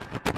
you